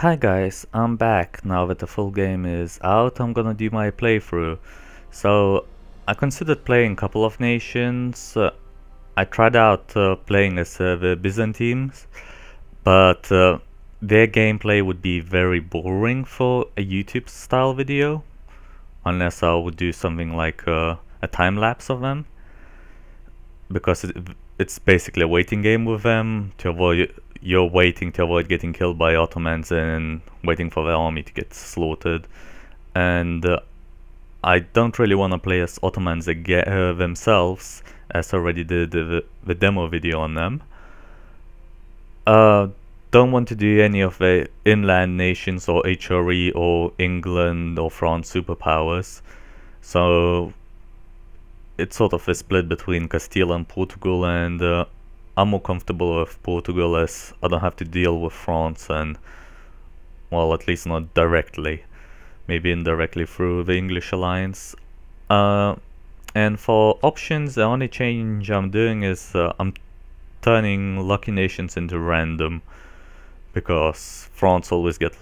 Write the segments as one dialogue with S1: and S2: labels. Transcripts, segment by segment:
S1: Hi guys, I'm back now that the full game is out. I'm gonna do my playthrough. So I considered playing a couple of nations. Uh, I tried out uh, playing as uh, the Byzantines, but uh, their gameplay would be very boring for a YouTube style video, unless I would do something like uh, a time lapse of them, because it, it's basically a waiting game with them to avoid you're waiting to avoid getting killed by Ottomans and waiting for the army to get slaughtered. And uh, I don't really want to play as Ottomans again, uh, themselves, as I already did the, the demo video on them. Uh, don't want to do any of the inland nations or HRE or England or France superpowers. So it's sort of a split between Castile and Portugal and uh, I'm more comfortable with Portugal as I don't have to deal with France and well at least not directly maybe indirectly through the English alliance. Uh, and for options the only change I'm doing is uh, I'm turning lucky nations into random because France always get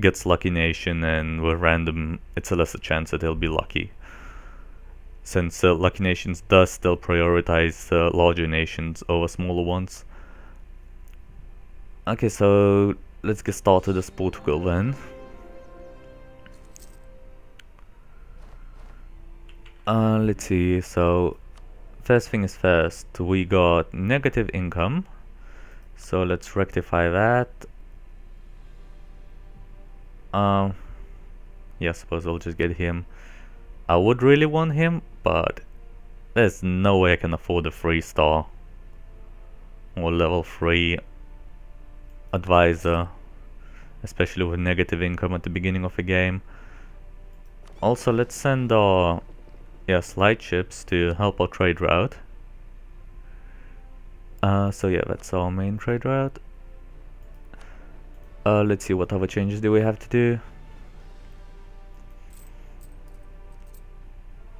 S1: gets lucky nation and with random it's a lesser chance that they'll be lucky since uh, Lucky Nations does still prioritize uh, larger nations over smaller ones. Okay, so let's get started as Portugal then. Uh, let's see, so first thing is first, we got negative income. So let's rectify that. Um, yeah, I suppose I'll just get him. I would really want him, but there's no way I can afford a 3 star or level 3 advisor especially with negative income at the beginning of a game. Also let's send our yes light ships to help our trade route. Uh, so yeah that's our main trade route. Uh, let's see what other changes do we have to do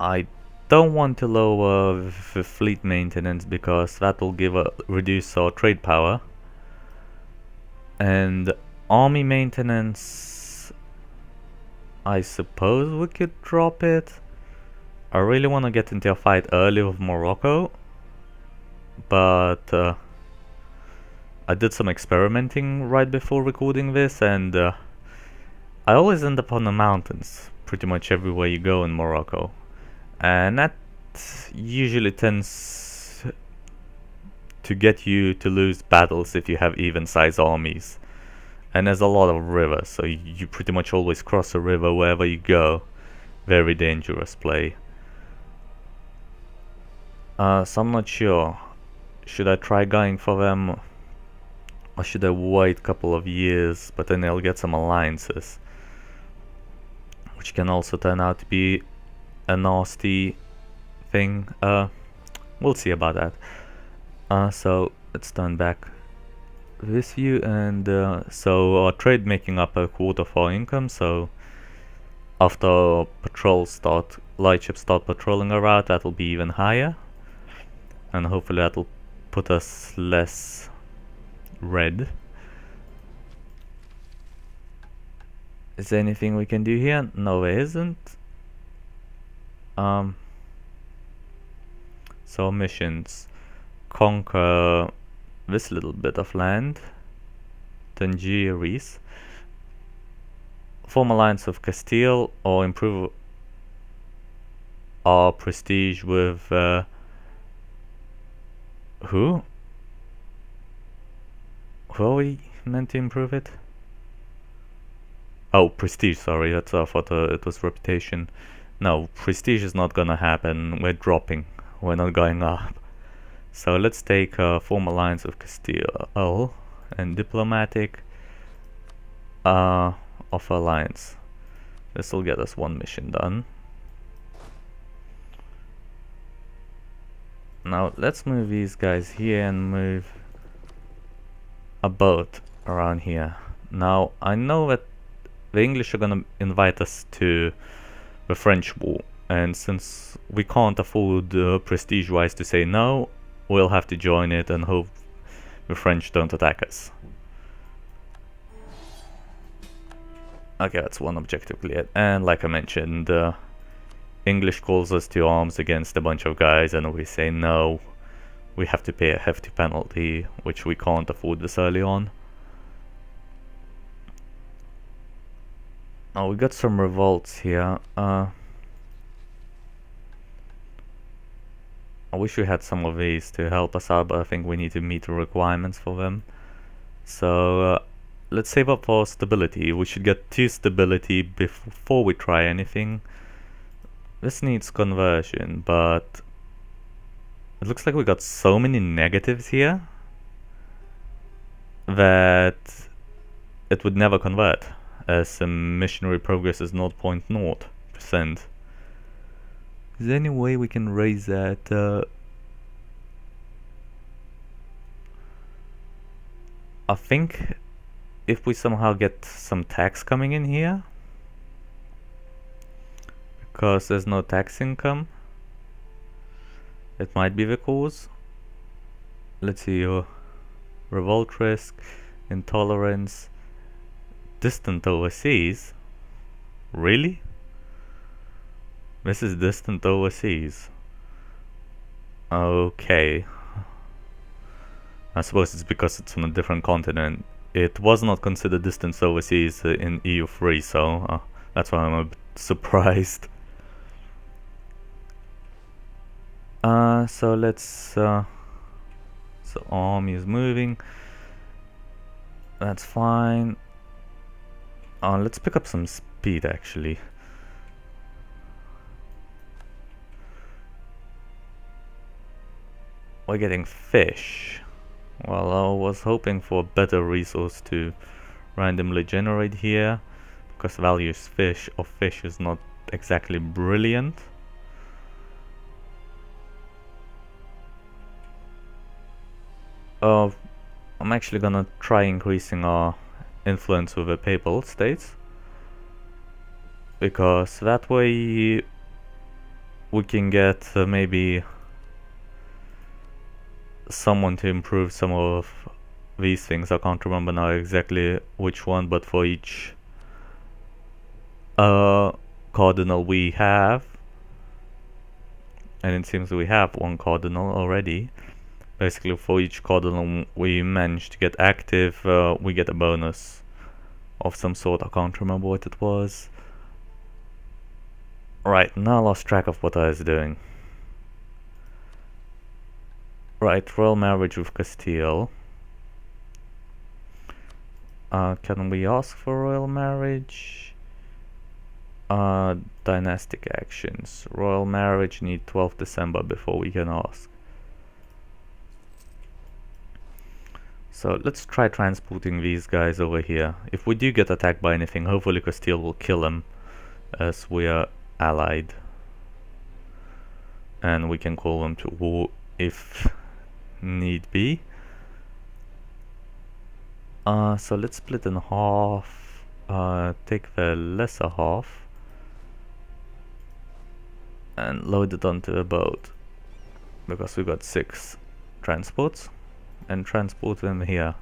S1: I don't want to lower the fleet maintenance because that will give a reduce our trade power. And army maintenance I suppose we could drop it. I really want to get into a fight early with Morocco but uh, I did some experimenting right before recording this and uh, I always end up on the mountains pretty much everywhere you go in Morocco and that usually tends to get you to lose battles if you have even size armies. And there's a lot of rivers so you pretty much always cross a river wherever you go. Very dangerous play. Uh, so I'm not sure. Should I try going for them or should I wait a couple of years but then I'll get some alliances? Which can also turn out to be a nasty thing. Uh, we'll see about that. Uh, so let's turn back this view and uh, so our trade making up a quarter of our income. So after patrols start light ships start patrolling around that'll be even higher. And hopefully that'll put us less red. Is there anything we can do here? No there isn't um, so missions. Conquer this little bit of land. Tangiers. Form alliance with Castile or improve our prestige with uh, who? Who are we meant to improve it? Oh, prestige, sorry, that's I thought uh, it was reputation. No, prestige is not gonna happen. We're dropping. We're not going up. So let's take a form alliance of Castile and diplomatic uh, of alliance. This will get us one mission done. Now let's move these guys here and move a boat around here. Now I know that the English are gonna invite us to the French war. And since we can't afford uh, prestige-wise to say no, we'll have to join it and hope the French don't attack us. Okay, that's one objective cleared. And like I mentioned, uh, English calls us to arms against a bunch of guys and we say no. We have to pay a hefty penalty, which we can't afford this early on. Oh, we got some revolts here. Uh, I wish we had some of these to help us out, but I think we need to meet the requirements for them. So, uh, let's save up for stability. We should get two stability before we try anything. This needs conversion, but it looks like we got so many negatives here that it would never convert as missionary progress is 0.0%. Is there any way we can raise that? Uh, I think if we somehow get some tax coming in here because there's no tax income it might be the cause let's see uh, revolt risk intolerance distant overseas? Really? This is distant overseas. Okay. I suppose it's because it's on a different continent. It was not considered distance overseas in EU3, so uh, that's why I'm a bit surprised. Uh, so let's, uh, so army is moving, that's fine. Uh, let's pick up some speed actually. We're getting fish. Well, I was hoping for a better resource to randomly generate here, because values fish of fish is not exactly brilliant. Uh, I'm actually gonna try increasing our influence with the papal states because that way we can get uh, maybe someone to improve some of these things. I can't remember now exactly which one, but for each uh, cardinal we have, and it seems we have one cardinal already. Basically, for each cardinal we manage to get active, uh, we get a bonus of some sort. I can't remember what it was. Right, now I lost track of what I was doing. Right, royal marriage with Castile. Uh, can we ask for royal marriage? Uh, dynastic actions. Royal marriage need 12 December before we can ask. So let's try transporting these guys over here. If we do get attacked by anything, hopefully Castile will kill them as we are allied. And we can call them to war if need be. Uh, so let's split in half, uh, take the lesser half and load it onto a boat because we got six transports and transport them here.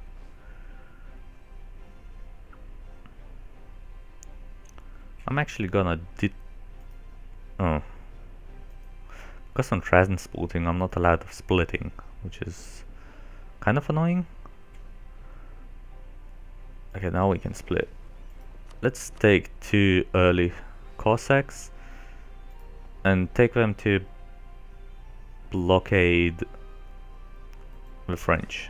S1: I'm actually gonna did oh because I'm transporting I'm not allowed of splitting which is kind of annoying. Okay, now we can split. Let's take two early carracks and take them to blockade the French.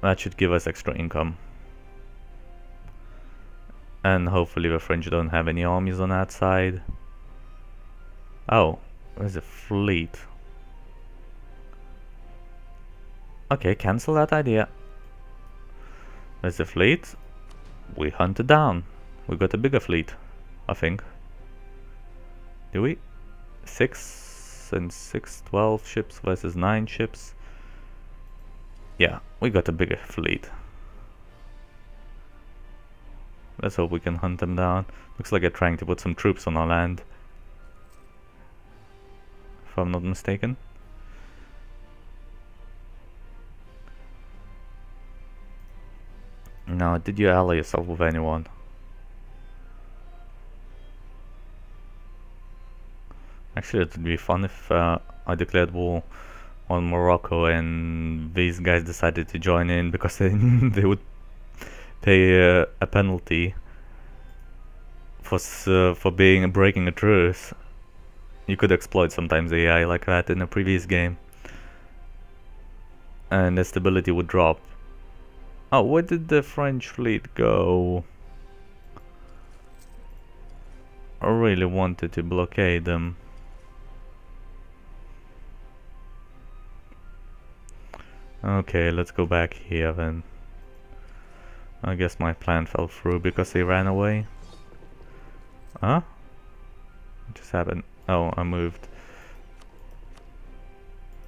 S1: That should give us extra income. And hopefully the French don't have any armies on that side. Oh, there's a fleet. Okay, cancel that idea. There's a fleet. We hunt it down. We got a bigger fleet, I think. Do we? Six and six, twelve ships versus nine ships. Yeah, we got a bigger fleet. Let's hope we can hunt them down. Looks like they're trying to put some troops on our land. If I'm not mistaken. Now, did you ally yourself with anyone? Actually, it would be fun if uh, I declared war on Morocco and these guys decided to join in because they, they would pay uh, a penalty for uh, for being breaking a truce. You could exploit sometimes AI like that in a previous game. And the stability would drop. Oh, where did the French fleet go? I really wanted to blockade them. Okay, let's go back here then. I guess my plan fell through because they ran away. Huh? What just happened? Oh, I moved.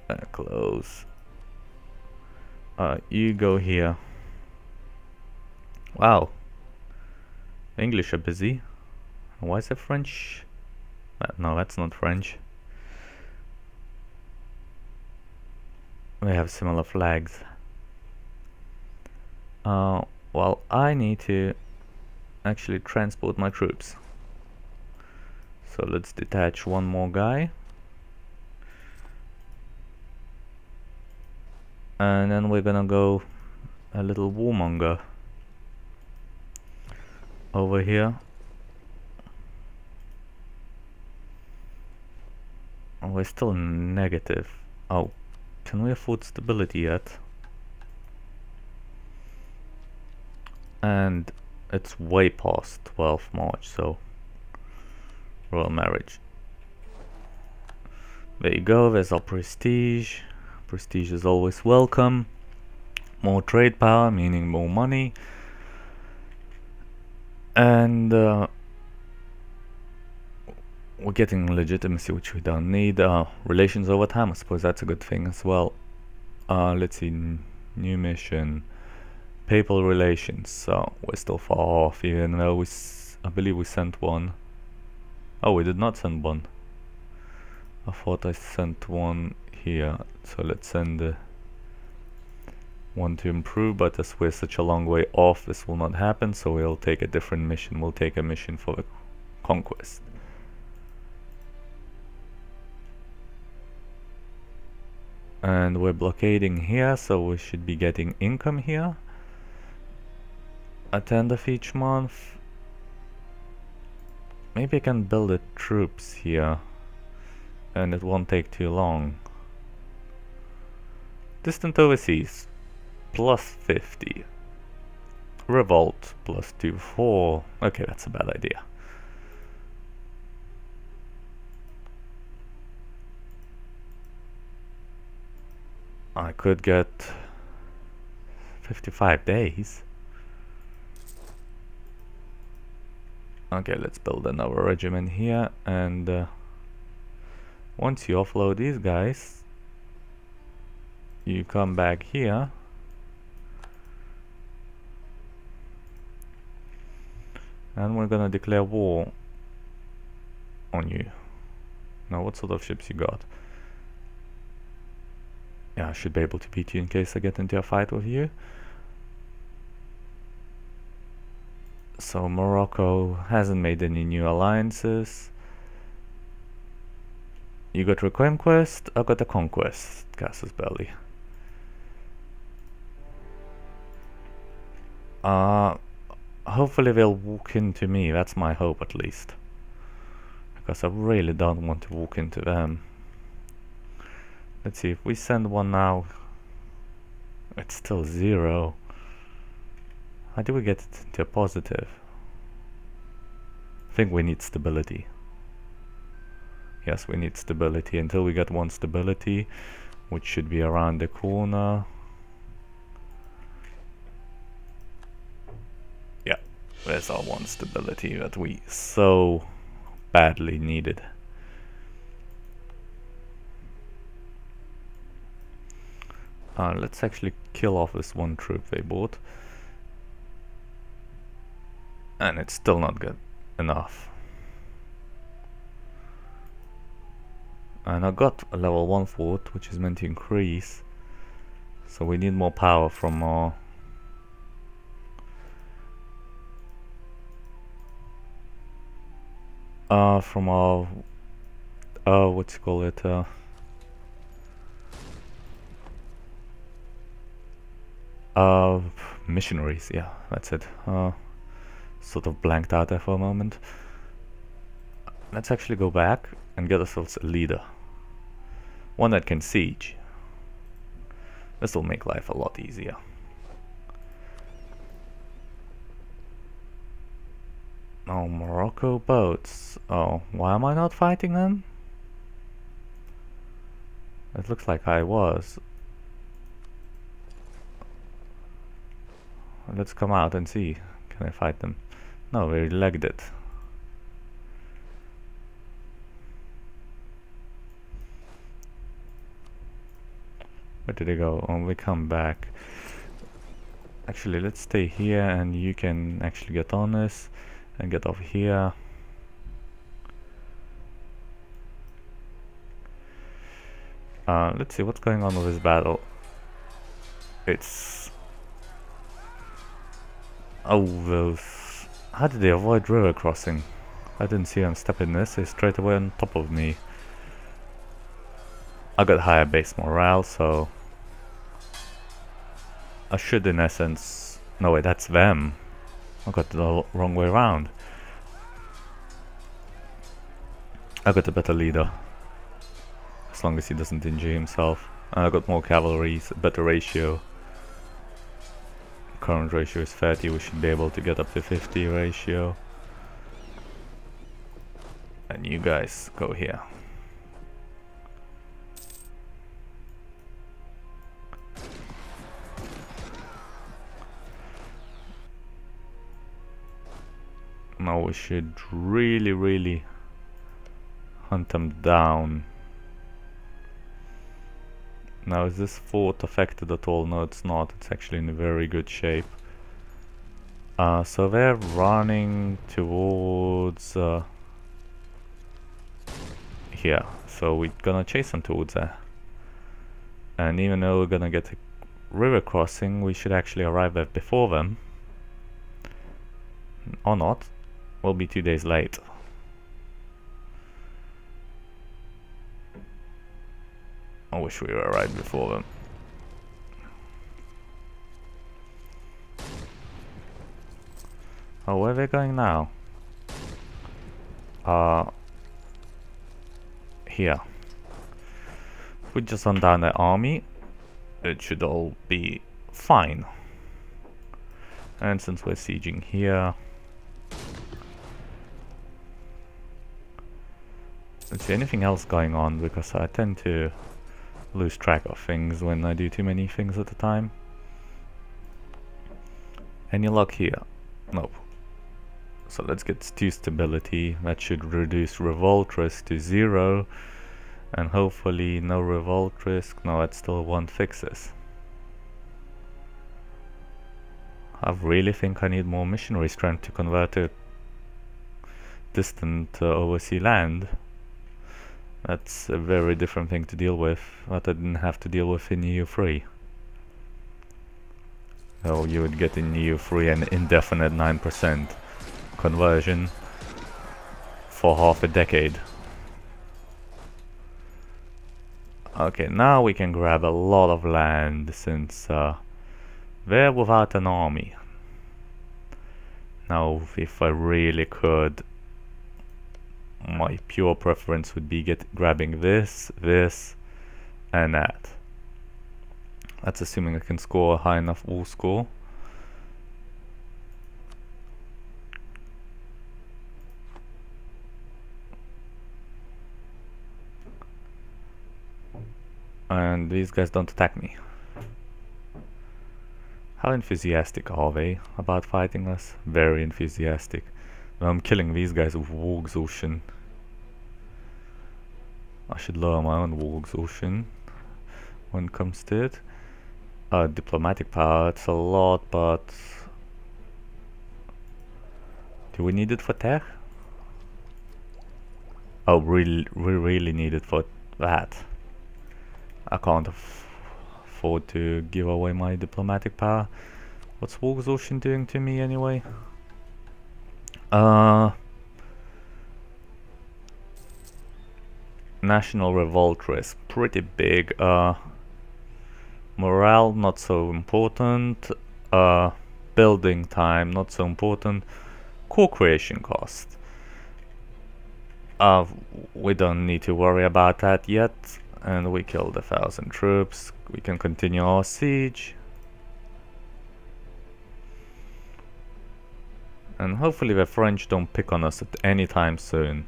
S1: Uh, close. Uh, you go here. Wow. English are busy. Why is it French? Uh, no, that's not French. We have similar flags. Uh, well, I need to actually transport my troops. So let's detach one more guy. And then we're gonna go a little warmonger over here. Oh, we're still negative. Oh, can we afford stability yet? And it's way past 12 March, so royal marriage. There you go, there's our prestige. Prestige is always welcome. More trade power, meaning more money. And uh, we're getting legitimacy, which we don't need. Uh, relations over time, I suppose that's a good thing as well. Uh, let's see, new mission, papal relations. So we're still far off, even though we, I believe we sent one. Oh, we did not send one. I thought I sent one here. So let's send the one to improve, but as we're such a long way off, this will not happen. So we'll take a different mission. We'll take a mission for the conquest. And we're blockading here so we should be getting income here. At the end of each month. Maybe I can build the troops here and it won't take too long. Distant overseas plus 50 revolt plus 2 4 okay that's a bad idea I could get 55 days. Okay, let's build another regiment here and uh, once you offload these guys you come back here and we're gonna declare war on you. Now what sort of ships you got? Yeah, I should be able to beat you in case I get into a fight with you. So Morocco hasn't made any new alliances. You got Reconquest, I got a Conquest, Casus Belli. Uh, hopefully they'll walk into me, that's my hope at least. Because I really don't want to walk into them. Let's see, if we send one now, it's still zero. How do we get it to a positive? I think we need stability. Yes, we need stability. Until we get one stability, which should be around the corner. Yeah, there's our one stability that we so badly needed. Uh, let's actually kill off this one troop they bought. And it's still not good enough. And I got a level 1 fort, which is meant to increase. So we need more power from our... Uh, from our... Uh, what's call it? Uh, uh, missionaries, yeah, that's it. Uh, sort of blanked out there for a moment. Let's actually go back and get ourselves a leader. One that can siege. This will make life a lot easier. Oh, Morocco boats. Oh, why am I not fighting them? It looks like I was. Let's come out and see. Can I fight them? No, we legged it. Where did they go? Oh, we come back. Actually, let's stay here and you can actually get on this and get over here. Uh, let's see what's going on with this battle. It's... Oh, those... How did they avoid river crossing? I didn't see them stepping this, they straight away on top of me. I got higher base morale, so... I should in essence... No wait, that's them. I got the wrong way around. I got a better leader. As long as he doesn't injure himself. I got more cavalry, better ratio. Current ratio is 30, we should be able to get up to 50 ratio. And you guys go here. Now we should really, really hunt them down. Now is this fort affected at all? No it's not, it's actually in very good shape. Uh, so they're running towards uh, here, so we're gonna chase them towards there. And even though we're gonna get a river crossing, we should actually arrive there before them. Or not, We'll be two days late. I wish we were right before them. Oh, where are they going now? Uh, here. If we just hunt down the army, it should all be fine. And since we're sieging here, Let's see, anything else going on because I tend to lose track of things when I do too many things at a time. Any luck here? Nope. So let's get stew stability. That should reduce revolt risk to zero. And hopefully no revolt risk. No, it still won't fix this. I really think I need more missionary strength to convert to distant uh, overseas land. That's a very different thing to deal with, that I didn't have to deal with in EU3. Oh, you would get in EU3 an indefinite 9% conversion for half a decade. Okay, now we can grab a lot of land since uh, they're without an army. Now, if I really could, my pure preference would be get grabbing this, this, and that. That's assuming I can score a high enough war score. And these guys don't attack me. How enthusiastic are they about fighting us? Very enthusiastic. I'm killing these guys with war exhaustion. I should lower my own war exhaustion when it comes to it. Uh, diplomatic power, it's a lot, but... Do we need it for tech? Oh, really, we really need it for that. I can't afford to give away my diplomatic power. What's war exhaustion doing to me anyway? Uh, national revolt risk pretty big. Uh, morale not so important. Uh, building time not so important. Core creation cost. Uh, we don't need to worry about that yet. And we killed a thousand troops. We can continue our siege. And hopefully the French don't pick on us at any time soon.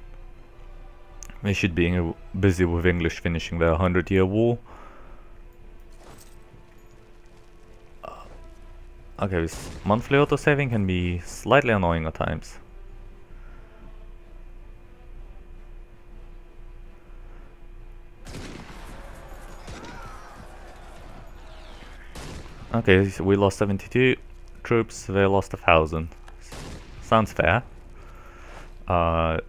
S1: They should be busy with English finishing their 100 year war. Uh, okay, this monthly auto-saving can be slightly annoying at times. Okay, so we lost 72 troops, they lost a thousand. Sounds fair. Uh,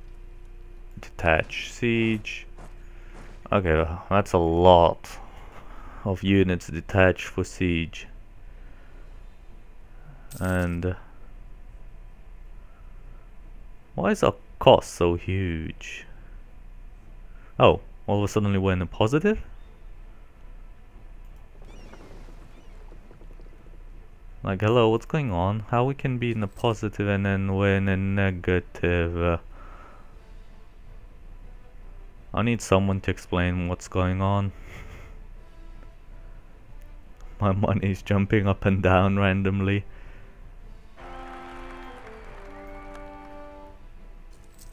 S1: detach siege. Okay, that's a lot of units detached for siege. And why is our cost so huge? Oh, all of a sudden we're in a positive? Like, hello, what's going on? How we can be in a positive and then we're in a negative? I need someone to explain what's going on. My money's jumping up and down randomly.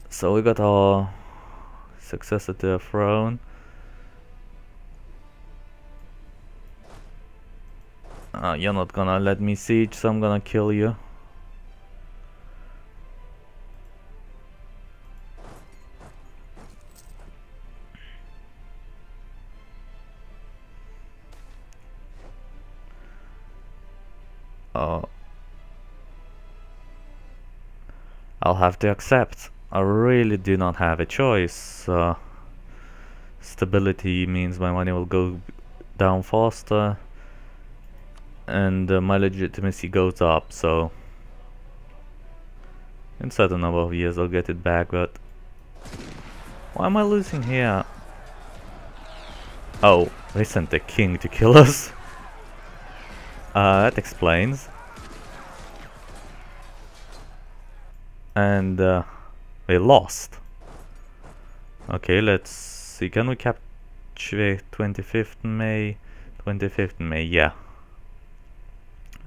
S1: So we got our successor to the throne. Uh, you're not gonna let me siege, so I'm gonna kill you. Uh, I'll have to accept. I really do not have a choice. Uh, stability means my money will go down faster and uh, my legitimacy goes up so in certain number of years I'll get it back but why am I losing here? Oh they sent the king to kill us. Uh, that explains. And uh, they lost. Okay let's see. Can we capture 25th May? 25th May yeah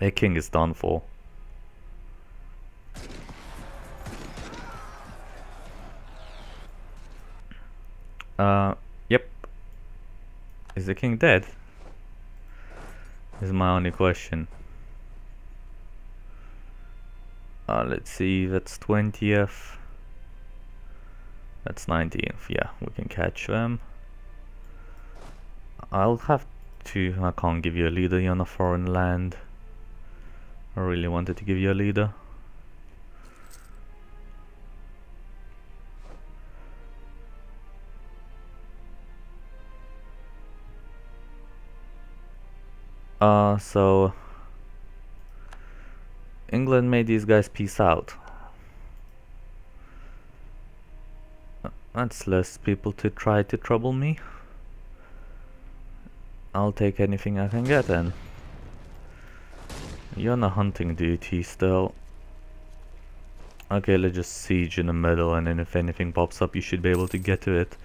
S1: their king is done for. Uh, yep. Is the king dead? Is my only question. Uh, let's see, that's 20th. That's 19th, yeah, we can catch them. I'll have to, I can't give you a leader on a foreign land. I really wanted to give you a leader. Uh, so England made these guys peace out. That's less people to try to trouble me. I'll take anything I can get then. You're on a hunting duty still. Okay, let's just siege in the middle and then if anything pops up you should be able to get to it.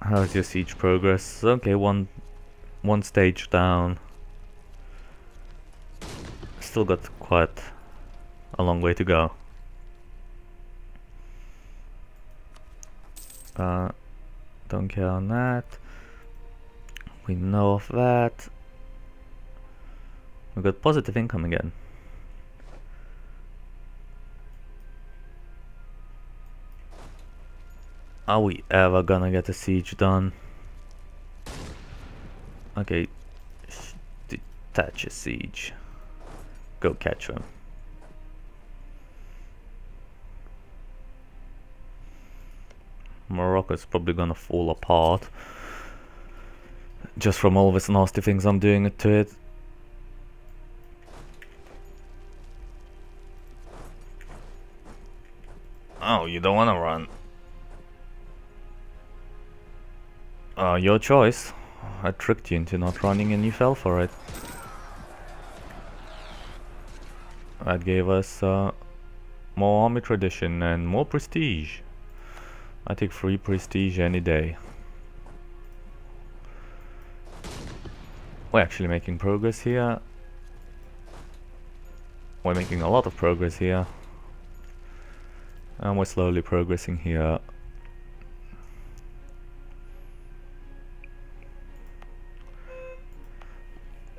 S1: How's your siege progress? Okay, one one stage down. Still got quite a long way to go. Uh, don't care on that. We know of that. We've got positive income again. Are we ever gonna get a siege done? Okay, detach a siege. Go catch them. Morocco's probably gonna fall apart. Just from all these nasty things I'm doing to it. Oh, you don't wanna run. Uh, your choice. I tricked you into not running and you fell for it. That gave us uh, more army tradition and more prestige. I take free prestige any day. We're actually making progress here. We're making a lot of progress here. And we're slowly progressing here.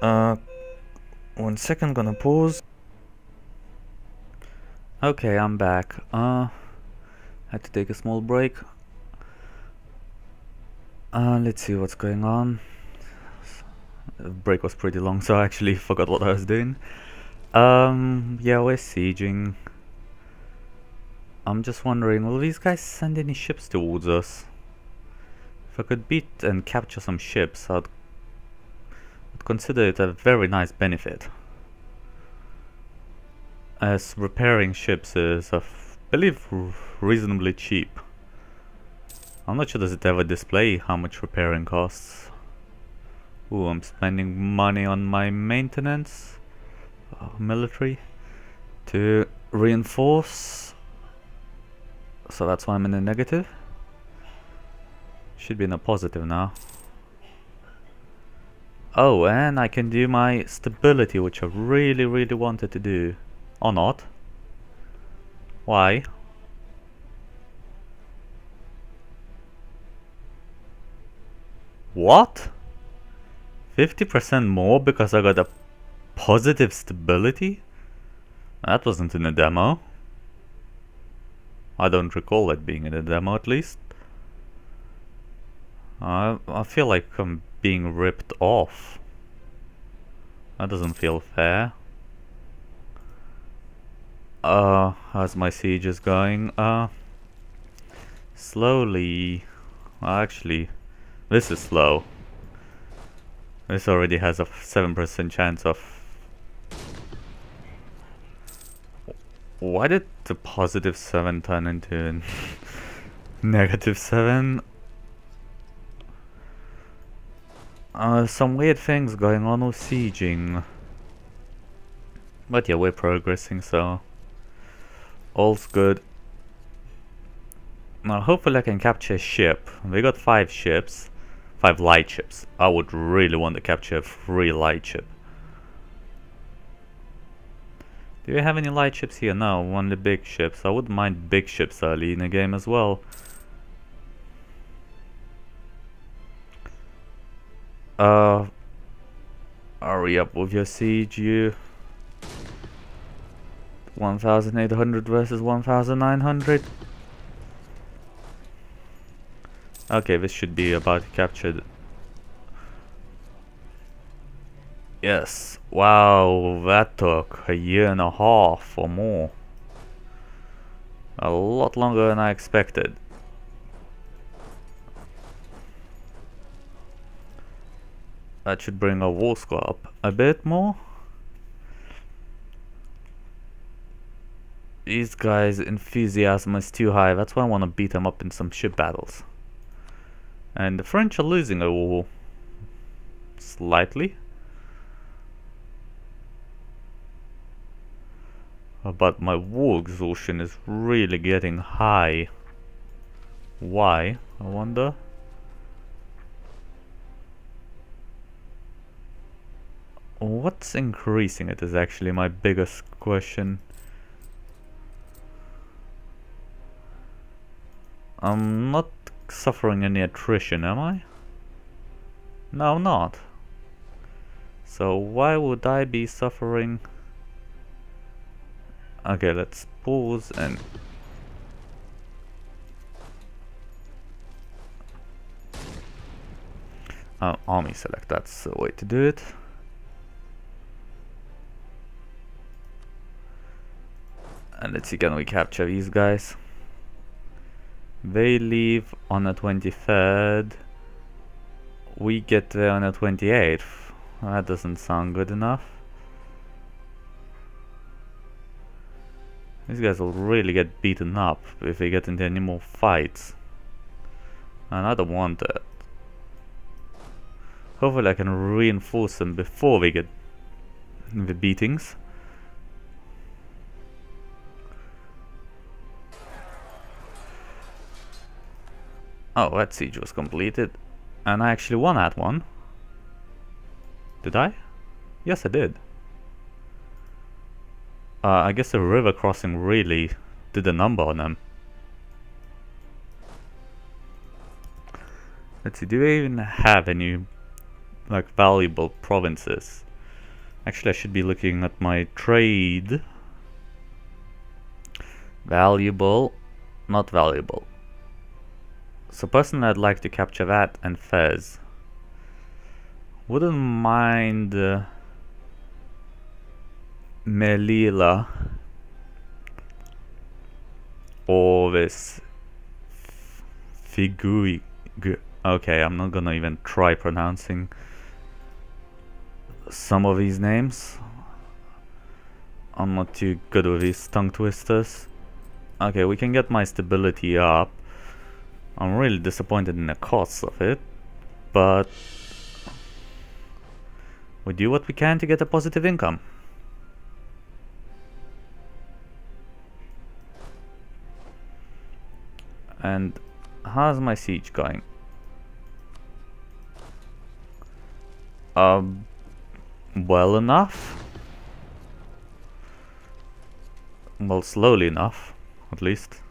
S1: Uh, one second, gonna pause. Okay, I'm back. Uh, had to take a small break. Uh, let's see what's going on. The break was pretty long, so I actually forgot what I was doing. Um, yeah, we're sieging. I'm just wondering, will these guys send any ships towards us? If I could beat and capture some ships, I'd would consider it a very nice benefit. As repairing ships is, I believe, reasonably cheap. I'm not sure does it ever display how much repairing costs. Ooh, I'm spending money on my maintenance, uh, military, to reinforce. So that's why I'm in the negative. Should be in a positive now. Oh, and I can do my stability, which I really, really wanted to do. Or not. Why? What? 50% more because I got a positive stability? That wasn't in the demo. I don't recall it being in the demo at least. I, I feel like I'm being ripped off. That doesn't feel fair. Uh, how's my siege is going? Uh, slowly. Actually, this is slow. This already has a 7% chance of... Why did the positive 7 turn into negative 7? Uh, some weird things going on with sieging. But yeah, we're progressing, so... All's good. Now, hopefully I can capture a ship. We got five ships. Five light ships. I would really want to capture a free light ship. Do we have any light ships here? No, only big ships. I wouldn't mind big ships early in the game as well. Uh, hurry up with your siege, you. 1,800 versus 1,900. Okay, this should be about captured. Yes. Wow, that took a year and a half or more. A lot longer than I expected. That should bring our war score up a bit more. These guys' enthusiasm is too high, that's why I want to beat them up in some ship battles. And the French are losing a war. Slightly. But my war exhaustion is really getting high. Why, I wonder? What's increasing it is actually my biggest question. I'm not suffering any attrition, am I? No, not. So why would I be suffering... Okay, let's pause and... Uh, army select, that's the way to do it. And let's see, can we capture these guys? They leave on the 23rd. We get there on the 28th. That doesn't sound good enough. These guys will really get beaten up if they get into any more fights. And I don't want that. Hopefully I can reinforce them before we get the beatings. Oh, that siege was completed. And I actually won that one. Did I? Yes, I did. Uh, I guess the river crossing really did a number on them. Let's see, do I even have any like valuable provinces? Actually, I should be looking at my trade. Valuable, not valuable. So personally, I'd like to capture that and Fez. Wouldn't mind uh, Melilla or this Figui. Okay, I'm not gonna even try pronouncing some of these names. I'm not too good with these tongue twisters. Okay, we can get my stability up. I'm really disappointed in the costs of it, but we do what we can to get a positive income. And how's my siege going? Um, well enough. Well, slowly enough, at least.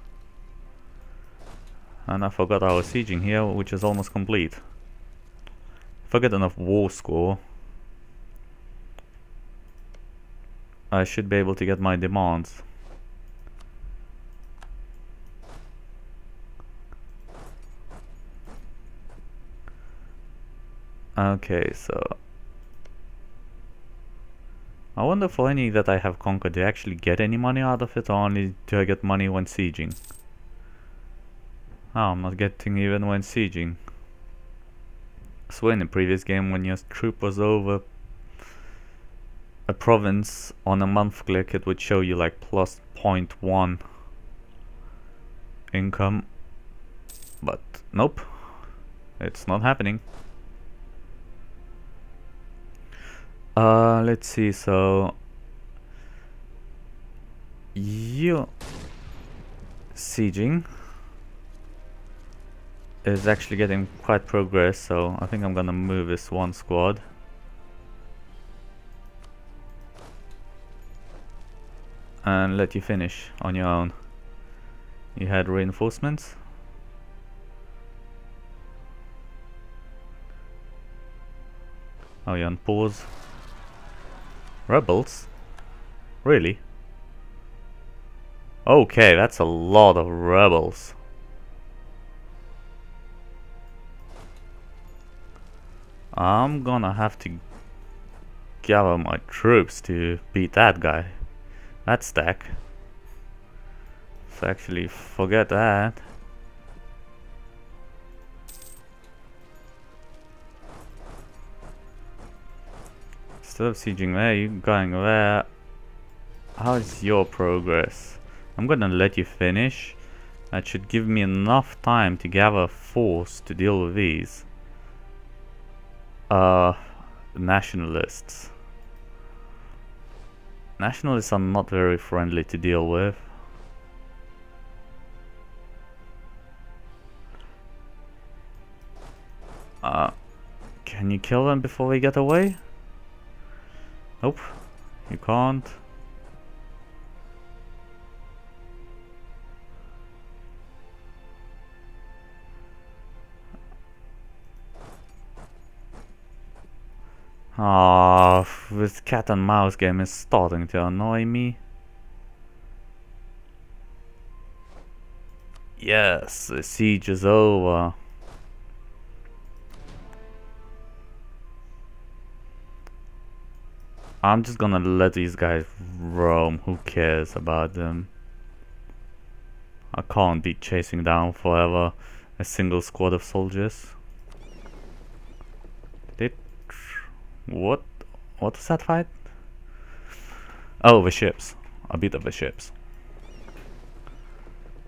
S1: And I forgot our sieging here, which is almost complete. If I get enough war score, I should be able to get my demands. Okay, so... I wonder for any that I have conquered, do I actually get any money out of it or only do I get money when sieging? Oh, I'm not getting even when sieging. So in the previous game when your troop was over a province on a month click it would show you like plus 0.1 income but nope it's not happening uh let's see so you sieging is actually getting quite progress so I think I'm gonna move this one squad and let you finish on your own. You had reinforcements. Oh, you're on pause. Rebels? Really? Okay, that's a lot of rebels. I'm gonna have to gather my troops to beat that guy that stack. So actually forget that. Instead of sieging there, you're going there. How's your progress? I'm gonna let you finish. That should give me enough time to gather force to deal with these. Uh, nationalists. Nationalists are not very friendly to deal with. Uh, can you kill them before they get away? Nope, you can't. Ah, this cat and mouse game is starting to annoy me. Yes, the siege is over. I'm just gonna let these guys roam, who cares about them. I can't be chasing down forever a single squad of soldiers. What? What was that fight? Oh, the ships. A bit of the ships.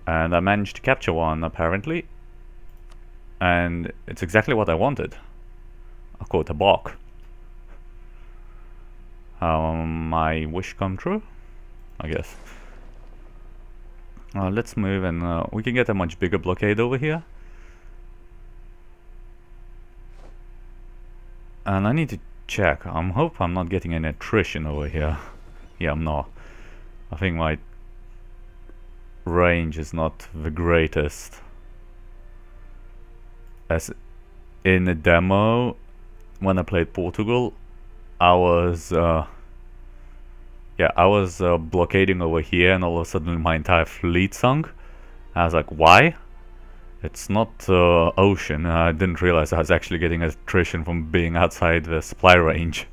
S1: And I managed to capture one, apparently. And it's exactly what I wanted. I caught a block. Um, my wish come true, I guess. Uh, let's move and uh, we can get a much bigger blockade over here. And I need to check. I am hope I'm not getting any attrition over here. yeah, I'm not. I think my range is not the greatest. As in the demo, when I played Portugal, I was uh, yeah, I was uh, blockading over here, and all of a sudden my entire fleet sunk. I was like, why? It's not uh, ocean. I didn't realize I was actually getting attrition from being outside the supply range.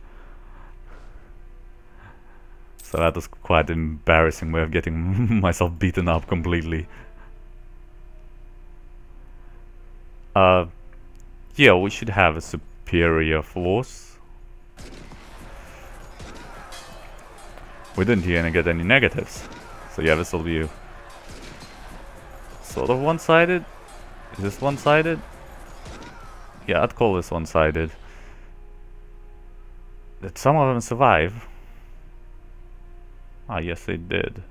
S1: So that was quite an embarrassing way of getting myself beaten up completely. Uh, yeah, we should have a superior force. We didn't even get any negatives. So yeah, this will be sort of one-sided. Is this one-sided? Yeah, I'd call this one-sided. Did some of them survive? Ah, yes they did.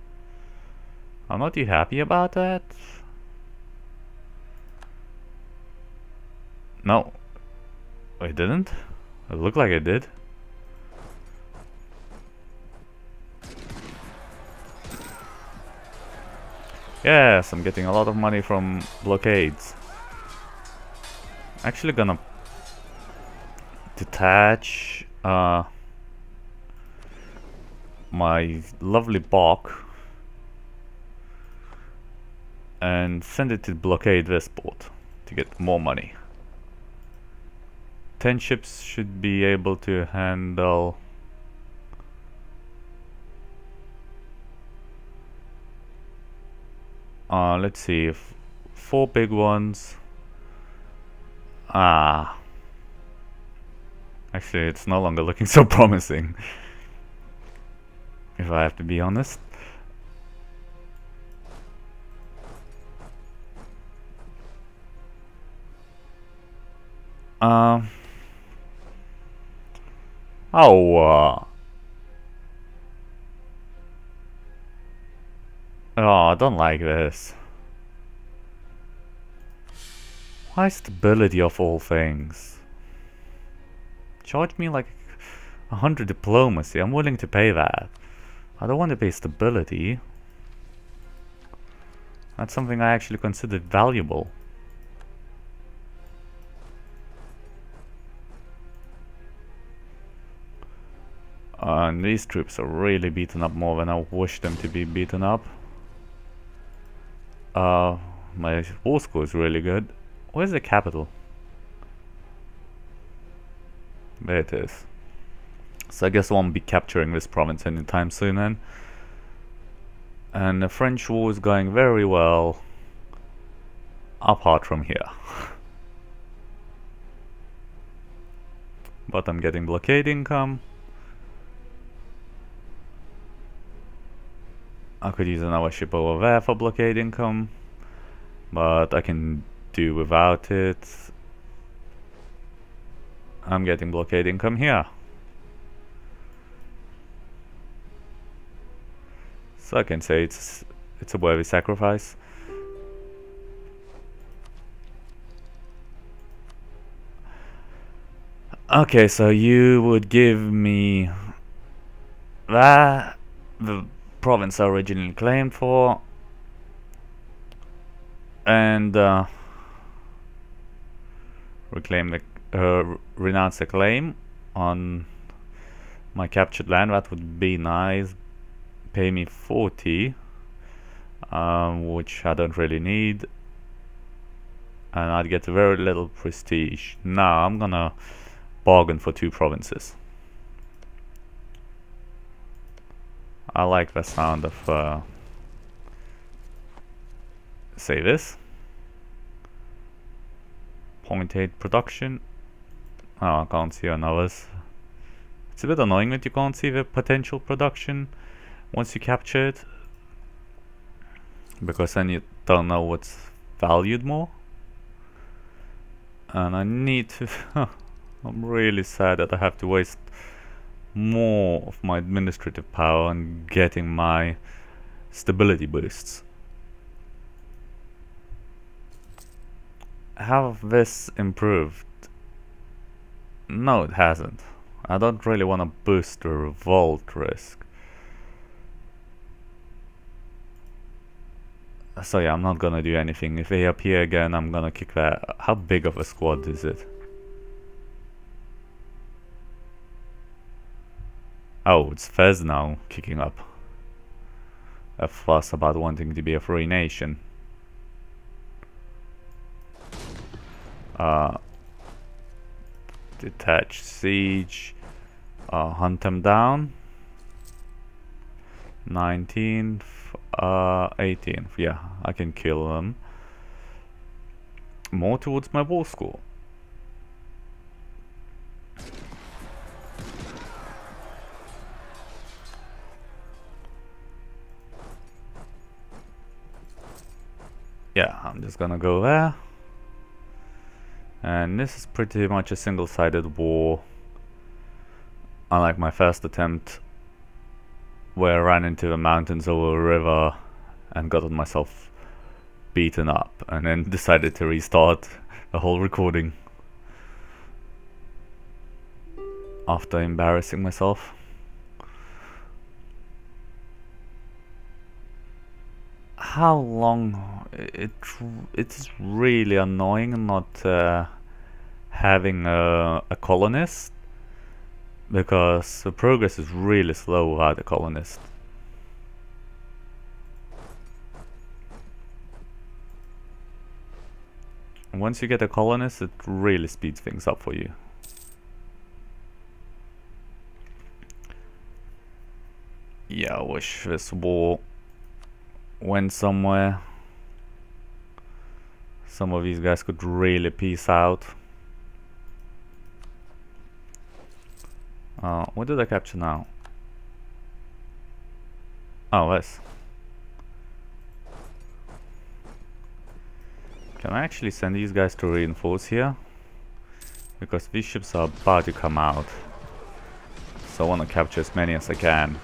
S1: I'm not too happy about that. No. I didn't? It looked like it did. Yes, I'm getting a lot of money from blockades. Actually gonna detach uh, my lovely Bok and send it to blockade this port to get more money. 10 ships should be able to handle uh, let's see if four big ones ah actually it's no longer looking so promising if I have to be honest. Um. Oh. Uh, oh, I don't like this. Why stability of all things? Charge me like a hundred diplomacy. I'm willing to pay that. I don't want to pay stability. That's something I actually consider valuable. Uh, and these troops are really beaten up more than I wish them to be beaten up. Uh, my war score is really good. Where's the capital? There it is. So I guess I won't be capturing this province anytime soon then. And the French war is going very well, apart from here. but I'm getting blockade income. I could use another ship over there for blockade income, but I can do without it. I'm getting blockade income here. So I can say it's it's a worthy sacrifice. Okay, so you would give me that the province originally claimed for. And uh, reclaim the uh, renounce the claim on my captured land. That would be nice. Pay me 40 um, which I don't really need. And I'd get very little prestige. Now I'm gonna bargain for two provinces I like the sound of uh, say this. Point 8 production. Oh I can't see others it's a bit annoying that you can't see the potential production once you capture it because then you don't know what's valued more. And I need to I'm really sad that I have to waste more of my administrative power and getting my stability boosts. Have this improved? No, it hasn't. I don't really want to boost the revolt risk. So yeah, I'm not gonna do anything. If they appear again, I'm gonna kick that. How big of a squad is it? Oh, it's Fez now kicking up. A fuss about wanting to be a free nation. Uh, detach siege. Uh, hunt them down. 19, uh, 18. Yeah, I can kill them. More towards my war score. Just gonna go there. And this is pretty much a single-sided war. Unlike my first attempt, where I ran into the mountains over a river and got myself beaten up and then decided to restart the whole recording after embarrassing myself. How long it it's really annoying not uh, having a, a colonist because the progress is really slow without a colonist. Once you get a colonist, it really speeds things up for you. Yeah, I wish this war went somewhere. Some of these guys could really peace out. Uh, what did I capture now? Oh, yes. Can I actually send these guys to reinforce here? Because these ships are about to come out. So I want to capture as many as I can.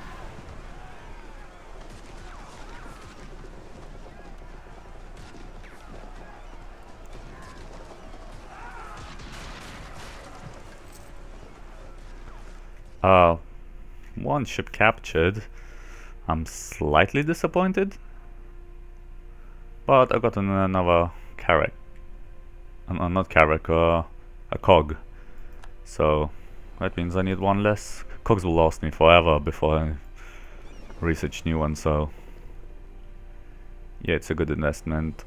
S1: Uh, one ship captured. I'm slightly disappointed. But I got another carrack. Uh, not carrack, uh, a cog. So that means I need one less. Cogs will last me forever before I research new ones, so yeah, it's a good investment.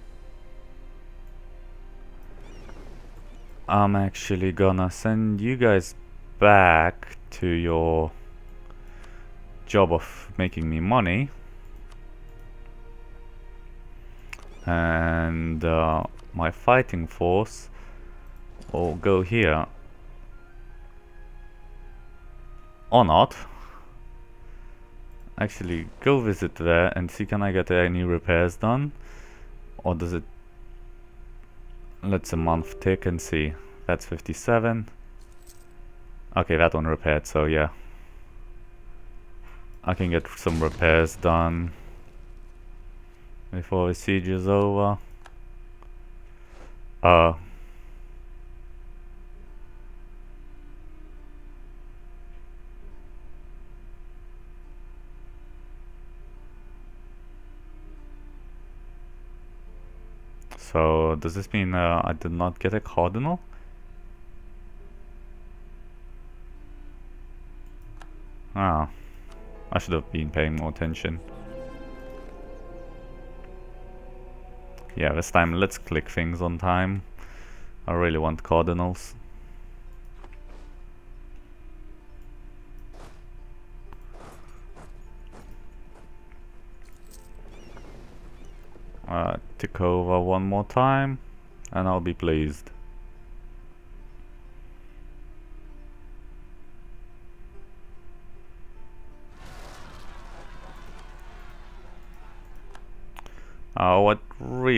S1: I'm actually gonna send you guys back to your job of making me money. And uh, my fighting force will go here. Or not. Actually go visit there and see can I get any repairs done? Or does it let's a month tick and see. That's 57 Okay, that one repaired, so yeah. I can get some repairs done before the siege is over. Uh, So, does this mean uh, I did not get a cardinal? Ah, I should have been paying more attention. Yeah, this time let's click things on time. I really want cardinals. Uh, tick over one more time and I'll be pleased.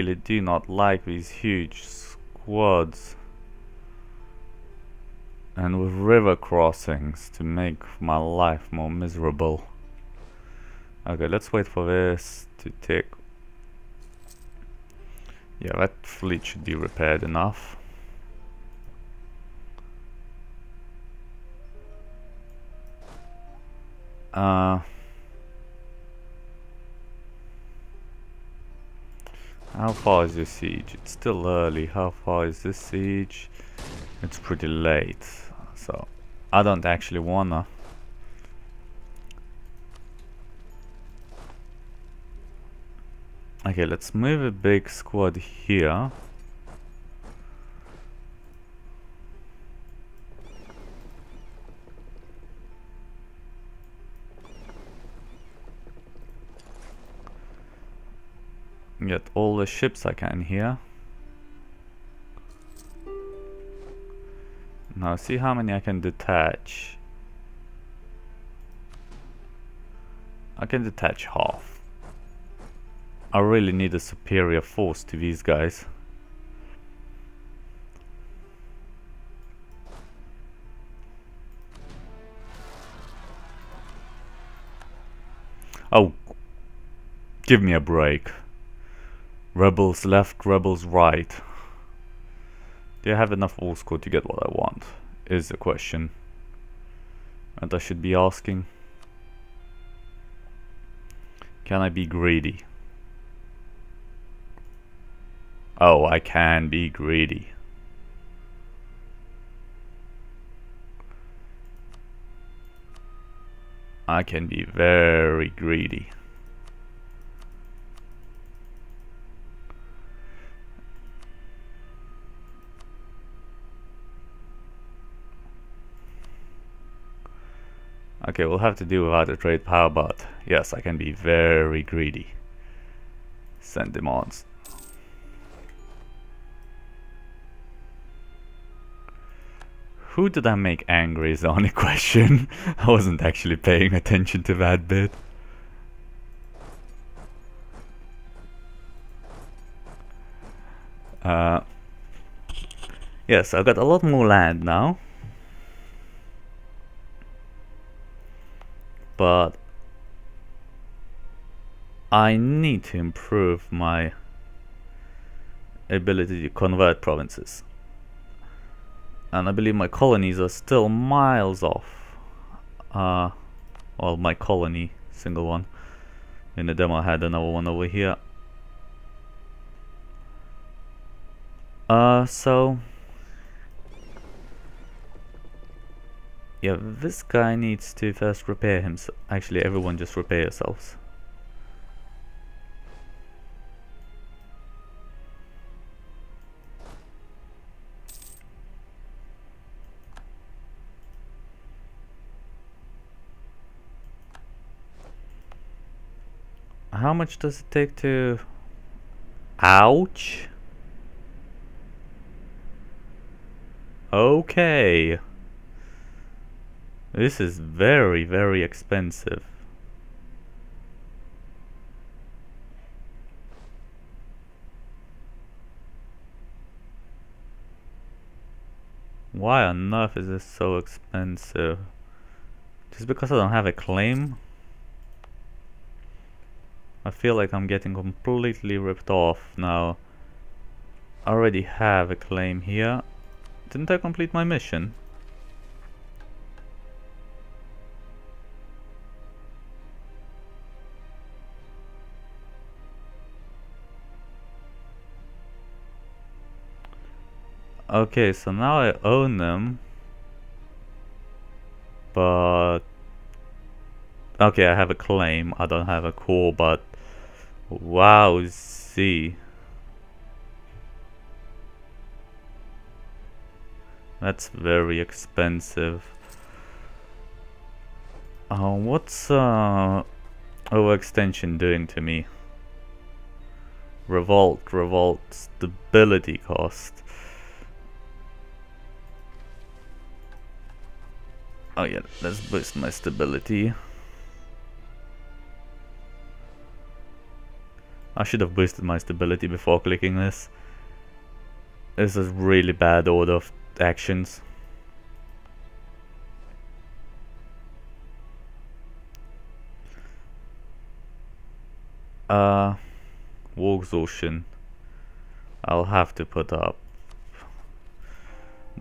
S1: Really do not like these huge squads. And with river crossings to make my life more miserable. Okay, let's wait for this to tick. Yeah, that fleet should be repaired enough. Uh, how far is this siege? It's still early. How far is this siege? It's pretty late. So, I don't actually wanna. Okay, let's move a big squad here. Get all the ships I can here. Now see how many I can detach. I can detach half. I really need a superior force to these guys. Oh, give me a break. Rebels left, rebels right. Do I have enough war score to get what I want? Is the question. And I should be asking. Can I be greedy? Oh, I can be greedy. I can be very greedy. Okay, we'll have to do without a trade power, but yes, I can be very greedy. Send demands. Who did I make angry is the only question. I wasn't actually paying attention to that bit. Uh, yes, I've got a lot more land now. But I need to improve my ability to convert provinces and I believe my colonies are still miles off. Uh, well, my colony, single one. In the demo I had another one over here. Uh, so... Yeah, this guy needs to first repair himself. Actually, everyone just repair yourselves. How much does it take to... Ouch! Okay. This is very, very expensive. Why on earth is this so expensive? Just because I don't have a claim? I feel like I'm getting completely ripped off now. I already have a claim here. Didn't I complete my mission? Okay, so now I own them. But... Okay, I have a claim. I don't have a core, but Wow, see. That's very expensive. Uh, what's uh, overextension doing to me? Revolt, revolt, stability cost. Oh yeah, let's boost my stability. I should have boosted my stability before clicking this. This is really bad order of actions. Uh, war exhaustion. I'll have to put up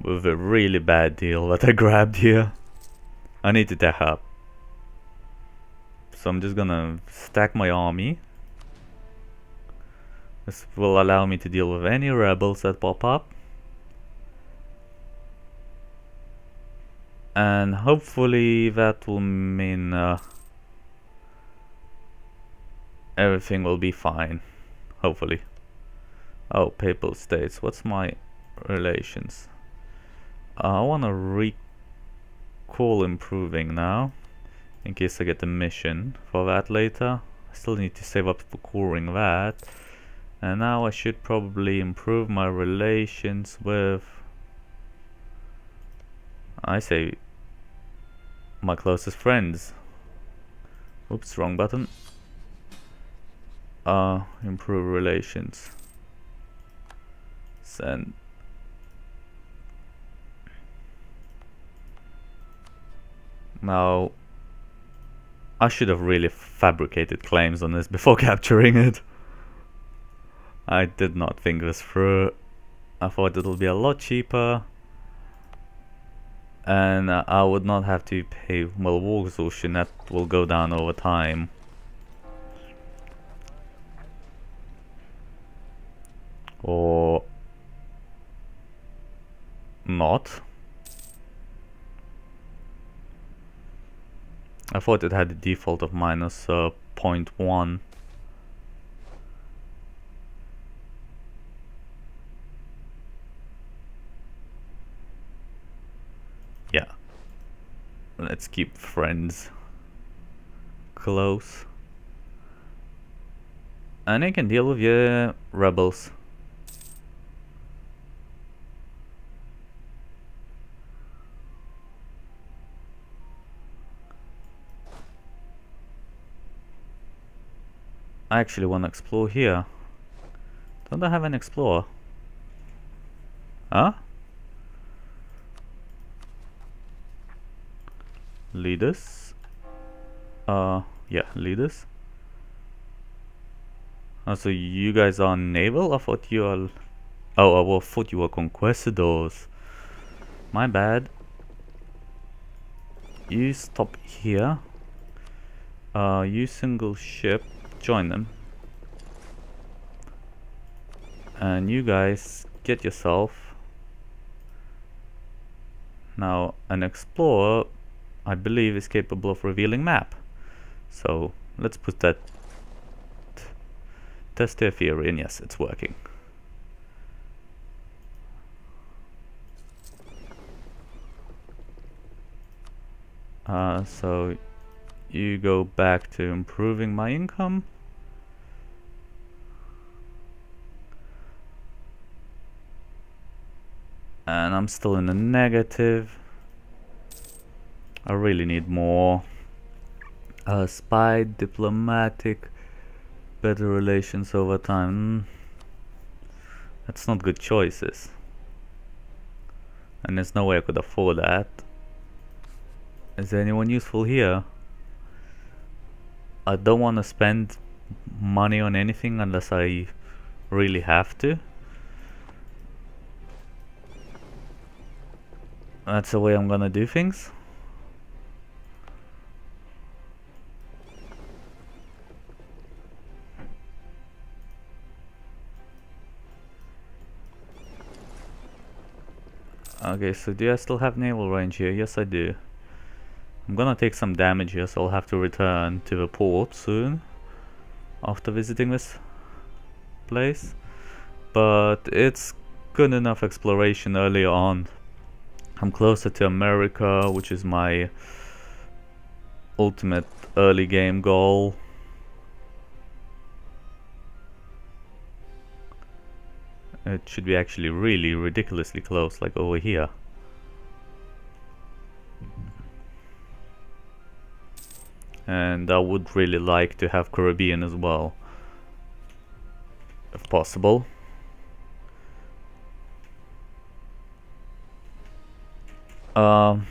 S1: with a really bad deal that I grabbed here. I need to tech up. So I'm just gonna stack my army. This will allow me to deal with any rebels that pop up. And hopefully that will mean uh, everything will be fine. Hopefully. Oh, Papal States. What's my relations? Uh, I want to recall improving now. In case I get a mission for that later. I still need to save up for coring that. And now I should probably improve my relations with... I say... My closest friends. Oops, wrong button. Uh, improve relations. Send. Now, I should have really fabricated claims on this before capturing it. I did not think this through. I thought it'll be a lot cheaper. And I would not have to pay, well, war exhaustion, that will go down over time. Or not. I thought it had a default of minus, uh, 0.1. Yeah. Let's keep friends close. And I can deal with your rebels. I actually want to explore here. Don't I have an explorer? Huh? Leaders? Uh, yeah, leaders. Oh, so you guys are naval? I thought you are... Oh, I thought you were conquistadors. My bad. You stop here. Uh, you single ship join them. And you guys get yourself now an explorer I believe is capable of revealing map. So let's put that test theory in. Yes, it's working. Uh, so you go back to improving my income. And I'm still in the negative. I really need more. Uh, spy, diplomatic, better relations over time. That's not good choices. And there's no way I could afford that. Is there anyone useful here? I don't want to spend money on anything unless I really have to. That's the way I'm gonna do things. Okay, so do I still have naval range here? Yes, I do. I'm gonna take some damage here, so I'll have to return to the port soon after visiting this place. But it's good enough exploration early on. I'm closer to America, which is my ultimate early game goal. It should be actually really ridiculously close, like over here. And I would really like to have Caribbean as well if possible um,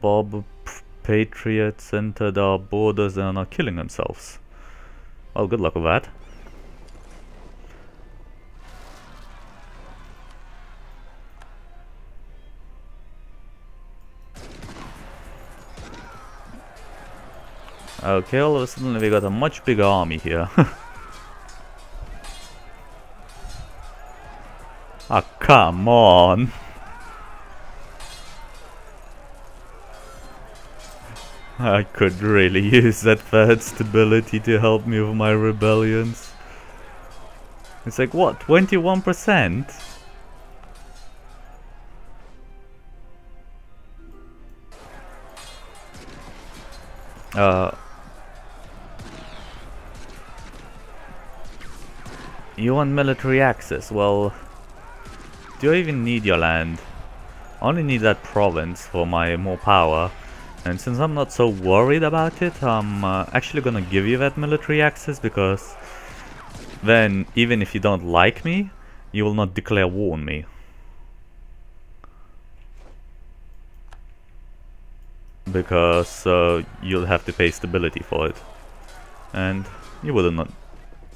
S1: Bob patriots entered our borders and are killing themselves. Well, good luck with that. Okay, all of a sudden we got a much bigger army here. Ah, oh, come on! I could really use that third stability to help me with my rebellions. It's like, what, 21%? Uh, you want military access? Well, do I even need your land? I only need that province for my more power. And since I'm not so worried about it, I'm uh, actually gonna give you that military access because then even if you don't like me, you will not declare war on me. Because uh, you'll have to pay stability for it. And you would not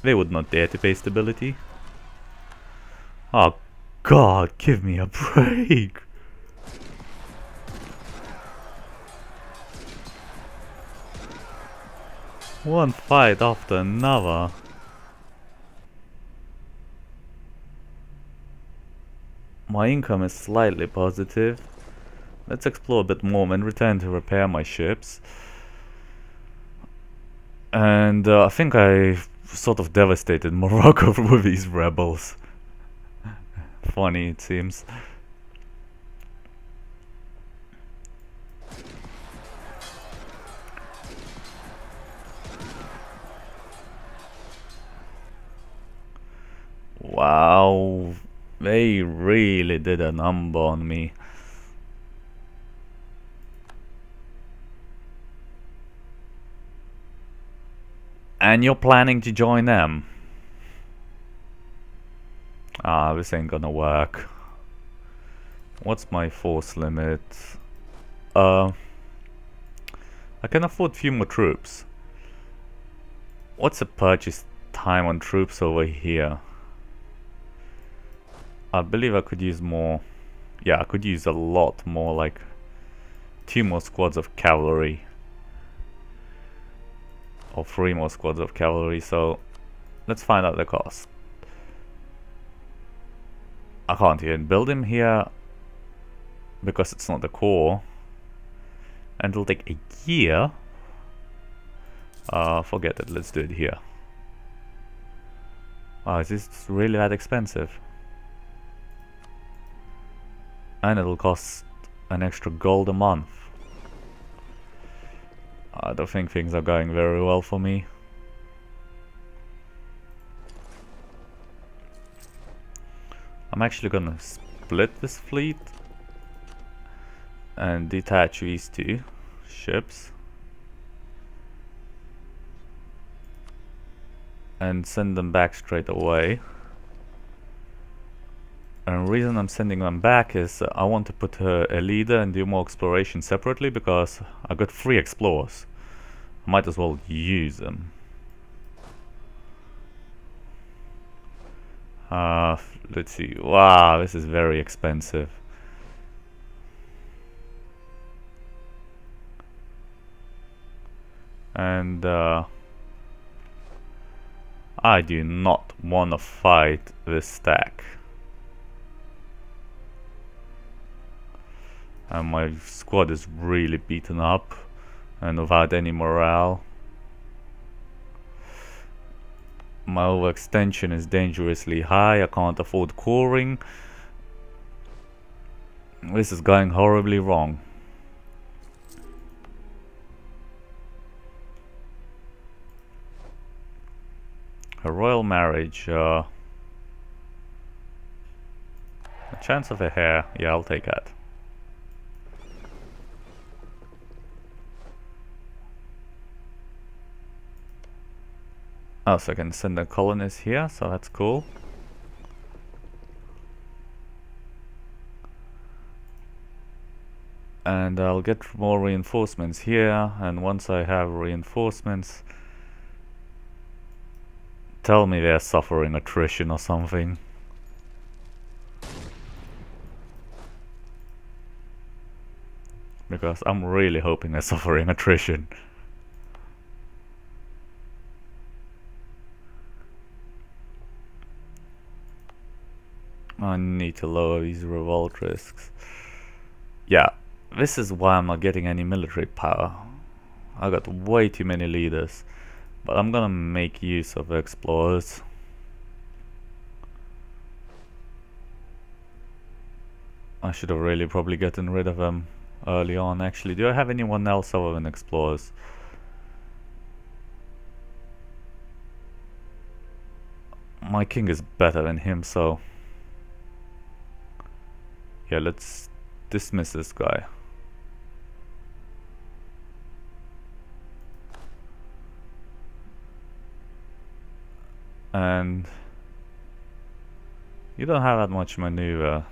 S1: they would not dare to pay stability. Oh god, give me a break! One fight after another. My income is slightly positive. Let's explore a bit more and return to repair my ships. And uh, I think I sort of devastated Morocco with these rebels. Funny it seems. Wow, they really did a number on me. And you're planning to join them? Ah, this ain't gonna work. What's my force limit? Uh, I can afford a few more troops. What's the purchase time on troops over here? I believe I could use more. Yeah, I could use a lot more, like two more squads of cavalry. Or three more squads of cavalry, so let's find out the cost. I can't even build him here because it's not the core. And it'll take a year. Uh, forget it, let's do it here. Oh, is this really that expensive? And it'll cost an extra gold a month. I don't think things are going very well for me. I'm actually gonna split this fleet and detach these two ships and send them back straight away. And the reason I'm sending them back is I want to put a leader and do more exploration separately because I got three explorers. I might as well use them. Uh, let's see. Wow, this is very expensive. And uh, I do not want to fight this stack. And my squad is really beaten up and without any morale. My overextension is dangerously high, I can't afford coring. This is going horribly wrong. A royal marriage, uh, a chance of a heir, yeah I'll take that. Oh, so I can send a colonist here, so that's cool. and I'll get more reinforcements here and once I have reinforcements tell me they're suffering attrition or something because I'm really hoping they're suffering attrition I need to lower these revolt risks yeah this is why I'm not getting any military power. I got way too many leaders. But I'm gonna make use of explorers. I should have really probably gotten rid of them early on actually. Do I have anyone else other than explorers? My king is better than him so... Yeah, let's dismiss this guy. and you don't have that much maneuver.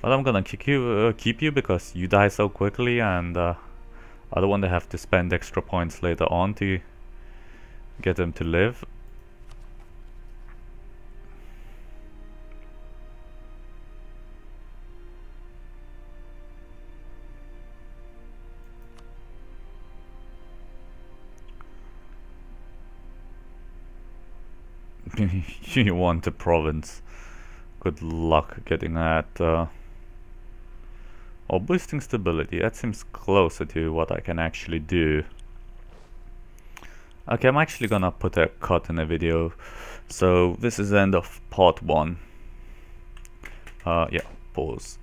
S1: But I'm gonna kick you, uh, keep you because you die so quickly and uh, I don't want to have to spend extra points later on to get them to live. you want a province. Good luck getting that. Uh, or boosting stability, that seems closer to what I can actually do. Okay, I'm actually gonna put a cut in the video. So this is the end of part one. Uh, yeah, pause.